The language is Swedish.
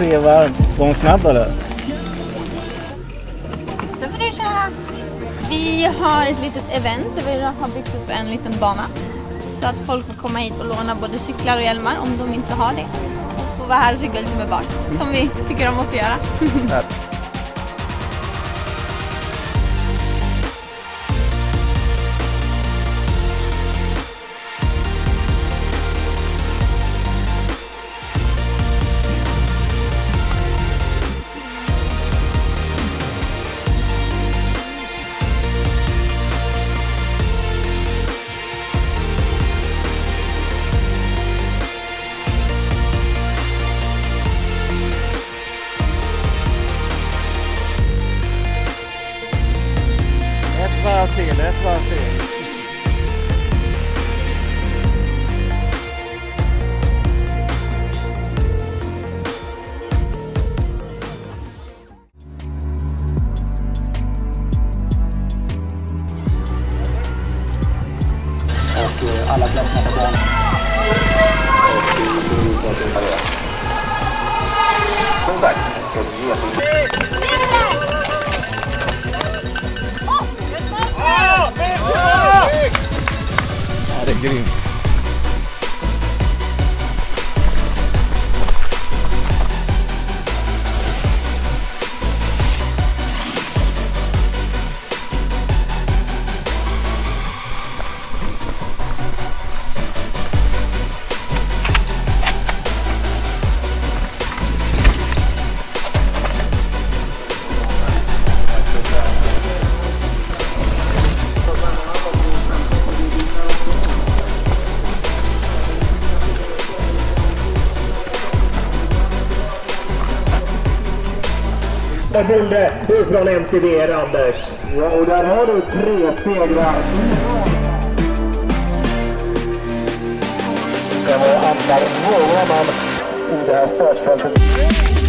tre varv. Var hon snabb eller? Vi har ett litet event där vi har byggt upp en liten bana. Så att folk får komma hit och låna både cyklar och hjälmar om de inte har det. Och vara här och cykla lite med barn. Som vi tycker om att få göra. saying. That's what I'm saying. Och alla klassarna på getting grymt. Bonde från MTV, Anders. Ja, och där har du tre segrar. Det var andra man i det här startfältet.